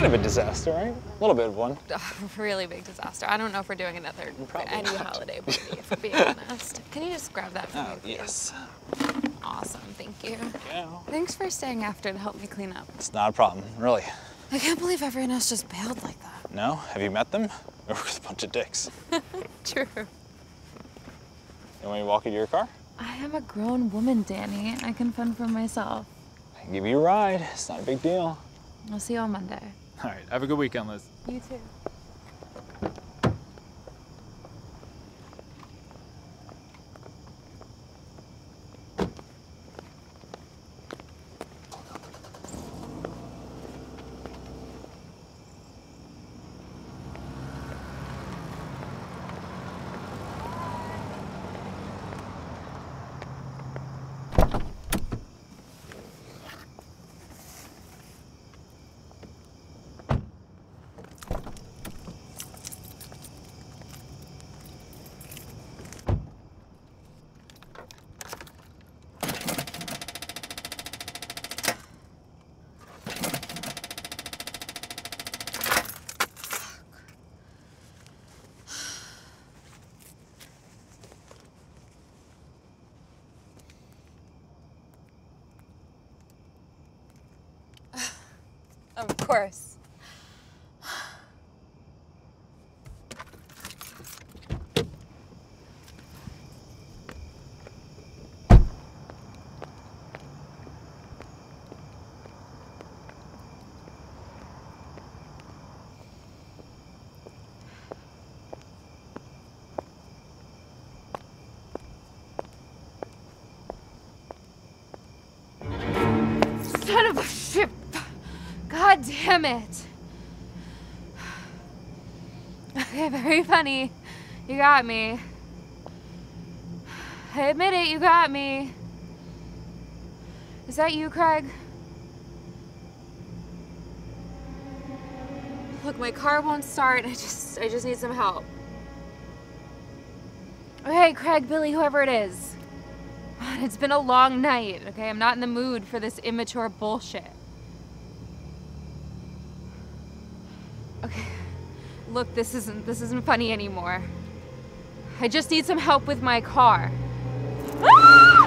kind of a disaster, right? A little bit of one. A really big disaster. I don't know if we're doing another Probably any not. holiday party, if I'm being honest. Can you just grab that for oh, me? Oh, please? yes. Awesome, thank you. Yeah. Thanks for staying after to help me clean up. It's not a problem, really. I can't believe everyone else just bailed like that. No? Have you met them? They're a bunch of dicks. True. You want me to walk you to your car? I am a grown woman, Danny. I can fend for myself. I can give you a ride. It's not a big deal. I'll see you on Monday. All right, have a good weekend, Liz. You too. Of course. Son of a shit! God damn it! Okay, very funny. You got me. I admit it, you got me. Is that you, Craig? Look, my car won't start. I just I just need some help. Okay, Craig, Billy, whoever it is. It's been a long night, okay? I'm not in the mood for this immature bullshit. Okay. Look, this isn't this isn't funny anymore. I just need some help with my car. Ah!